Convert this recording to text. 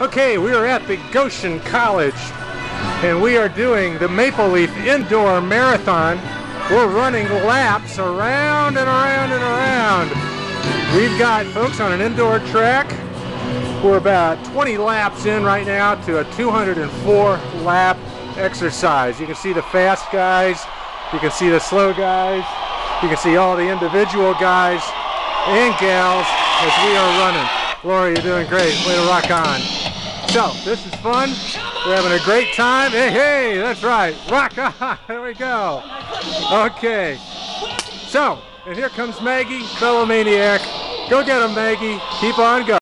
Okay, we are at the Goshen College and we are doing the Maple Leaf Indoor Marathon. We're running laps around and around and around. We've got folks on an indoor track. We're about 20 laps in right now to a 204 lap exercise. You can see the fast guys, you can see the slow guys, you can see all the individual guys and gals as we are running. Laura, you're doing great. Way to rock on. So, this is fun. We're having a great time. Hey, hey, that's right. Rock on. There we go. Okay. So, and here comes Maggie, fellow maniac. Go get him, Maggie. Keep on going.